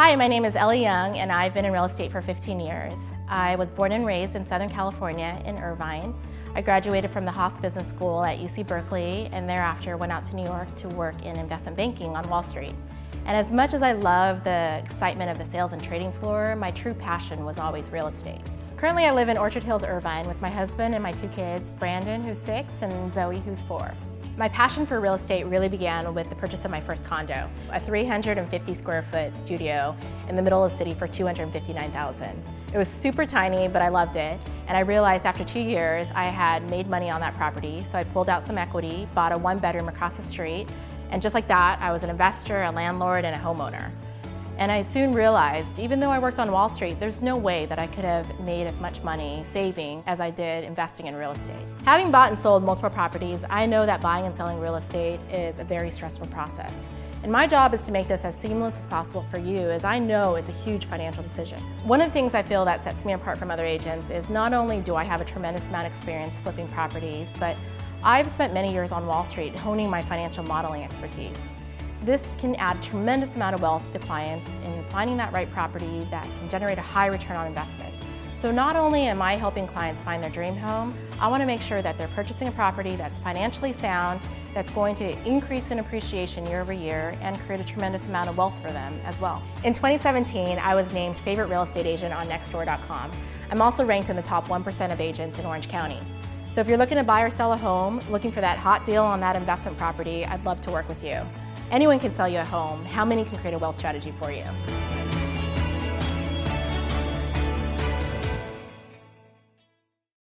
Hi, my name is Ellie Yung and I've been in real estate for 15 years. I was born and raised in Southern California in Irvine. I graduated from the Haas Business School at UC Berkeley and thereafter went out to New York to work in investment banking on Wall Street. And as much as I love the excitement of the sales and trading floor, my true passion was always real estate. Currently I live in Orchard Hills, Irvine with my husband and my two kids, Brandon who's six and Zoe who's four. My passion for real estate really began with the purchase of my first condo, a 350 square foot studio in the middle of the city for 259,000. It was super tiny, but I loved it. And I realized after two years, I had made money on that property. So I pulled out some equity, bought a one bedroom across the street. And just like that, I was an investor, a landlord, and a homeowner. And I soon realized, even though I worked on Wall Street, there's no way that I could have made as much money saving as I did investing in real estate. Having bought and sold multiple properties, I know that buying and selling real estate is a very stressful process. And my job is to make this as seamless as possible for you as I know it's a huge financial decision. One of the things I feel that sets me apart from other agents is not only do I have a tremendous amount of experience flipping properties, but I've spent many years on Wall Street honing my financial modeling expertise. This can add tremendous amount of wealth to clients in finding that right property that can generate a high return on investment. So not only am I helping clients find their dream home, I want to make sure that they're purchasing a property that's financially sound, that's going to increase in appreciation year over year and create a tremendous amount of wealth for them as well. In 2017, I was named favorite real estate agent on nextdoor.com. I'm also ranked in the top 1% of agents in Orange County. So if you're looking to buy or sell a home, looking for that hot deal on that investment property, I'd love to work with you. Anyone can sell you a home. How many can create a wealth strategy for you?